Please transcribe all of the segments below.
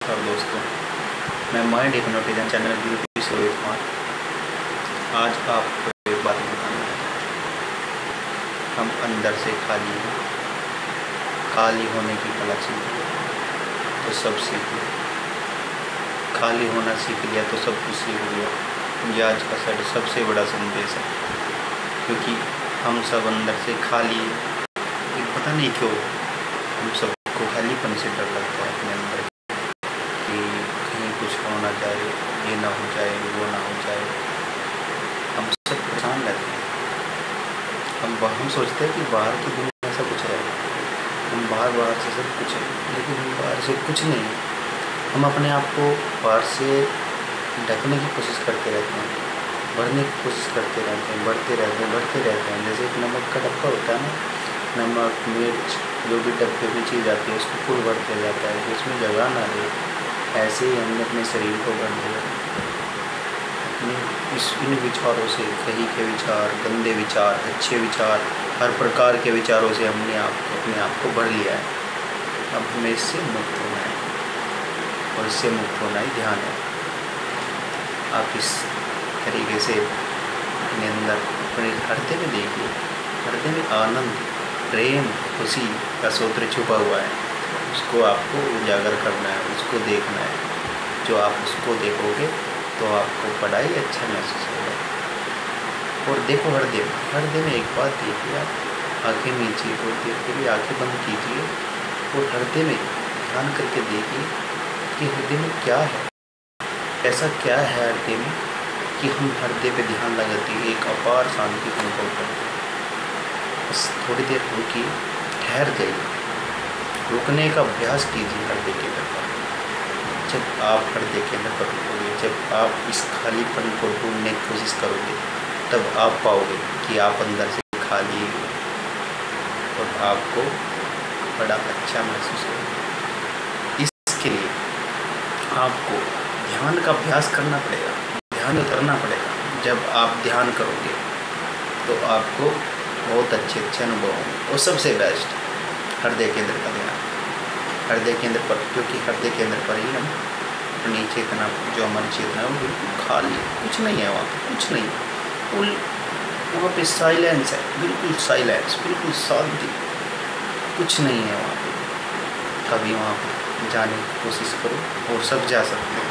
नमस्कार दोस्तों, मैं माइंड हिप्नोटिज्म चैनल यूपी से कुमार। आज आपको एक बात बताना है। हम अंदर से खाली हैं। खाली होने की कला सीखिए तो सब सीख लिया खाली होना सीख लिया तो सब कुछ सीख लिया ये आज का सर सबसे बड़ा संदेश है। क्योंकि हम सब अंदर से खाली पता नहीं क्यों हम सबको खालीपन से डर लगता है अपने अंदर। कुछ हो ना जाए ये ना हो जाए, वो ना हो जाए। हम सब परेशान रहते हैं। हम हम सोचते हैं कि बाहर की दुनिया सब कुछ है। हम बाहर बाहर से सब कुछ है, लेकिन हम बाहर से कुछ नहीं हम अपने आप को बाहर से ढकने की कोशिश करते रहते हैं। बढ़ने की कोशिश करते रहते हैं, बढ़ते रहते हैं, बढ़ते रहते हैं। जैसे एक नमक का डब्बा होता है ना, नमक, मिर्च, जो भी डब्बे में चीज़ आती है, उसको पूर्ण बढ़ते जाता है, उसमें जगह ना रहे। ऐसे ही हमने अपने शरीर को अपने इस इन विचारों से कहीं के विचार, गंदे विचार, अच्छे विचार, हर प्रकार के विचारों से हमने आप, अपने आप को भर लिया है। अब हमें इससे मुक्त होना है। और इससे मुक्त होना ही ध्यान है। आप इस तरीके से अपने अंदर, अपने हृदय में देखिए। हृदय में आनंद, प्रेम, खुशी का सूत्र छुपा हुआ है। उसको आपको उजागर करना है, उसको देखना है। जो आप उसको देखोगे तो आपको पढ़ाई अच्छा महसूस होगा। और देखो हर दिन हर दिन एक बात देखिए आप, आँखें नीचे और देखते हुए आँखें बंद कीजिए और हृदय में ध्यान करके देखिए कि हृदय में क्या है। ऐसा क्या है हृदय में कि हम हृदय पे ध्यान लगाते हैं, एक अपार शांति को अनुभव करते हैं। बस थोड़ी देर रुकिए, ठहर जाइए। रुकने का अभ्यास कीजिए हृदय के अंदर जब आप हृदय के अंदर रुकोगे, जब आप इस खालीपन को ढूँढने की कोशिश करोगे, तब आप पाओगे कि आप अंदर से खाली और आपको बड़ा अच्छा महसूस होगा। इसके लिए आपको ध्यान का अभ्यास करना पड़ेगा, ध्यान उतरना पड़ेगा। जब आप ध्यान करोगे तो आपको बहुत अच्छे अच्छे अनुभव होंगे। और सबसे बेस्ट हृदय केंद्र का ध्यान हृदय केंद्र पर, क्योंकि हृदय केंद्र पर ही हम अपनी चेतना, जो हमारी चेतना है, वो बिल्कुल खाली कुछ नहीं है वहाँ पर कुछ नहीं फुल, वहाँ पे साइलेंस है, बिल्कुल साइलेंस, बिल्कुल शांति। कुछ नहीं है वहाँ पे। कभी वहाँ पर जाने की कोशिश करो, और सब जा सकते हैं।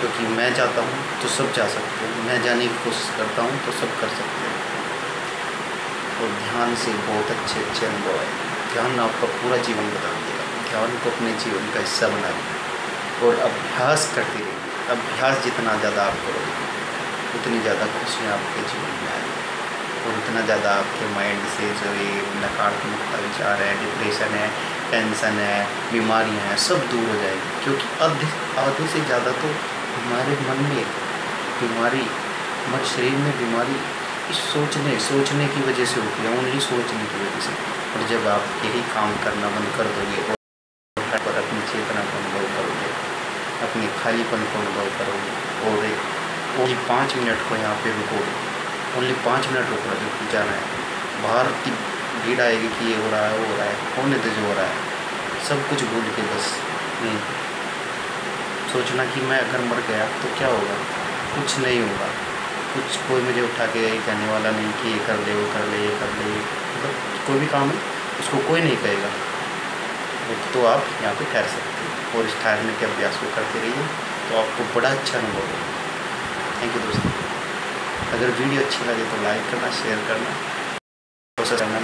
क्योंकि मैं जाता हूँ तो सब जा सकते हैं। मैं जाने की कोशिश करता हूँ तो सब कर सकते हैं। और ध्यान से बहुत अच्छे अच्छे अनुभव आए। ध्यान आपका पूरा जीवन बदल देगा। ध्यान को अपने जीवन का हिस्सा बना लिया और अभ्यास करते रहिए। अभ्यास जितना ज़्यादा आप करोगे उतनी ज़्यादा खुशियाँ आपके जीवन में आएगी। और उतना ज़्यादा आपके माइंड से जो ये नकारात्मकता विचार है डिप्रेशन है टेंशन है, बीमारियाँ हैं, सब दूर हो जाएगी। क्योंकि आधे आधे से ज़्यादा तो हमारे मन में बीमारी, हमारे शरीर में बीमारी इस सोचने सोचने की वजह से होती है ओनली सोचने की वजह से। और जब आप यही काम करना बंद कर दोगे और अपनी चेतना को अनुभव करोगे, अपने खालीपन को अनुभव करोगे, और ओनली पाँच मिनट को यहाँ पे रुको ओनली पाँच मिनट रुकना जो जाना है। बाहर की भीड़ आएगी कि ये हो रहा है, वो हो रहा है, होने तो जो हो रहा है। सब कुछ भूल के बस सोचना कि मैं अगर मर गया तो क्या होगा? कुछ नहीं होगा। कुछ कोई मुझे उठा के कहने वाला नहीं कि ये कर ले, वो कर ले, ये कर ले मतलब कोई भी काम है, उसको कोई नहीं कहेगा। तो आप यहाँ पे ठहर सकते हैं और इस ठहरने के अभ्यास को करते रहिए तो आपको बड़ा अच्छा अनुभव होगा। थैंक यू दोस्तों। अगर वीडियो अच्छी लगे तो लाइक करना शेयर करना प्रोसेस करना